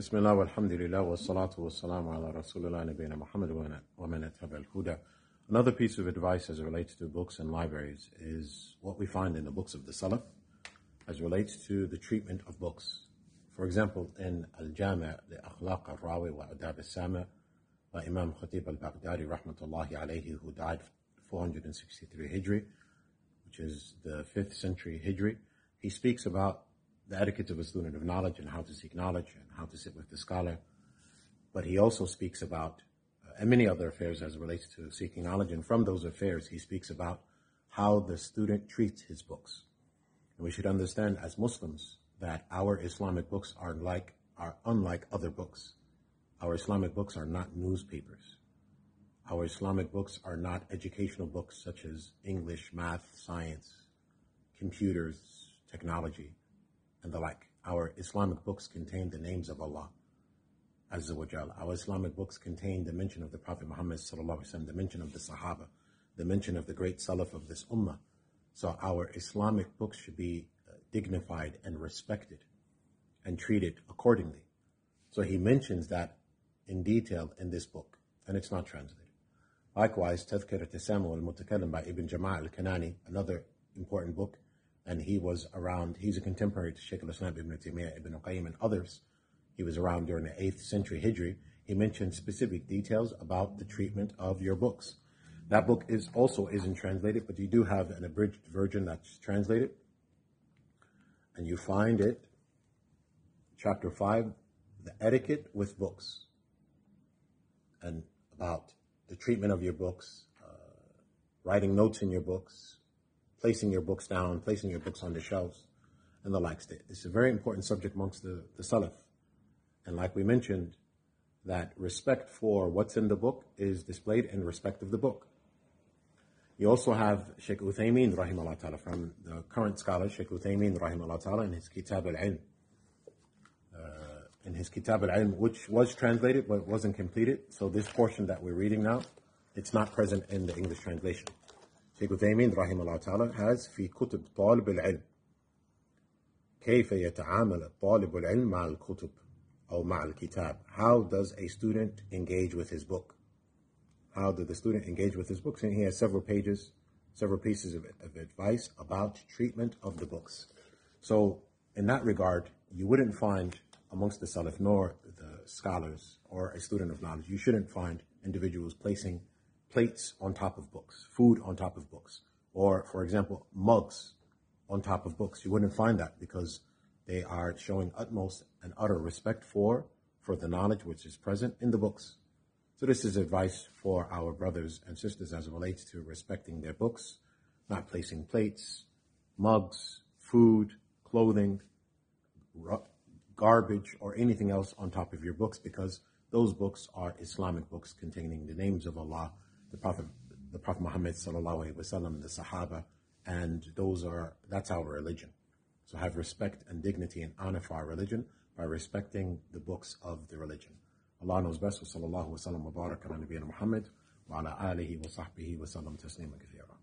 بسم الله والحمد لله والصلاة والسلام على رسول الله نبينا محمد ومن اتبع الهدى. Another piece of advice as it relates to books and libraries is what we find in the books of the Salaf as relates to the treatment of books. For example, in Al-Jami' لأخلاق الراوي وأداب السامع by Imam Khatib al-Baghdadi rahmatullahi alayhi who died 463 Hijri, which is the 5th century Hijri. He speaks about the etiquette of a student of knowledge and how to seek knowledge and how to sit with the scholar. But he also speaks about uh, and many other affairs as it relates to seeking knowledge. And from those affairs, he speaks about how the student treats his books. And we should understand as Muslims that our Islamic books are like are unlike other books. Our Islamic books are not newspapers. Our Islamic books are not educational books such as English, math, science, computers, technology and the like. Our Islamic books contain the names of Allah. Azza wa. Our Islamic books contain the mention of the Prophet Muhammad the mention of the Sahaba, the mention of the great Salaf of this Ummah. So our Islamic books should be uh, dignified and respected and treated accordingly. So he mentions that in detail in this book, and it's not translated. Likewise, Tadhkirat Tasamu al-Mutakallim by Ibn Jama' al-Kanani, another important book, and he was around, he's a contemporary to Sheikh al-Islam ibn Taymiyyah, ibn Qayyim, and others. He was around during the 8th century Hijri. He mentioned specific details about the treatment of your books. That book is also isn't translated, but you do have an abridged version that's translated. And you find it, chapter 5, the etiquette with books. And about the treatment of your books, uh, writing notes in your books, placing your books down, placing your books on the shelves, and the likes. It's a very important subject amongst the, the Salaf. And like we mentioned, that respect for what's in the book is displayed in respect of the book. You also have Sheikh Uthaymeen, rahimahullah ta'ala, from the current scholar, Sheikh Uthaymeen, rahimahullah ta'ala, in his Kitab al-Ilm. Uh, in his Kitab al-Ilm, which was translated but wasn't completed. So this portion that we're reading now, it's not present in the English translation. Sheikh Uthaymeen رحمه الله تعالى has في كتب طالب العلم كيف يتعامل الطالب العلم مع الكتب أو مع الكتاب How does a student engage with his book? How did the student engage with his books? And he has several pages, several pieces of, of advice about treatment of the books. So in that regard, you wouldn't find amongst the Salaf nor the scholars or a student of knowledge, you shouldn't find individuals placing plates on top of books, food on top of books, or, for example, mugs on top of books. You wouldn't find that because they are showing utmost and utter respect for, for the knowledge which is present in the books. So this is advice for our brothers and sisters as it relates to respecting their books, not placing plates, mugs, food, clothing, garbage, or anything else on top of your books because those books are Islamic books containing the names of Allah the Prophet, the Prophet Muhammad sallallahu alaihi wasallam, the Sahaba, and those are that's our religion. So have respect and dignity and honor for our religion by respecting the books of the religion. Allah knows best. Sallallahu wa sallam wa baraka ala Muhammad wa ala alihi wa sahbihi wa sallam taslima kathira.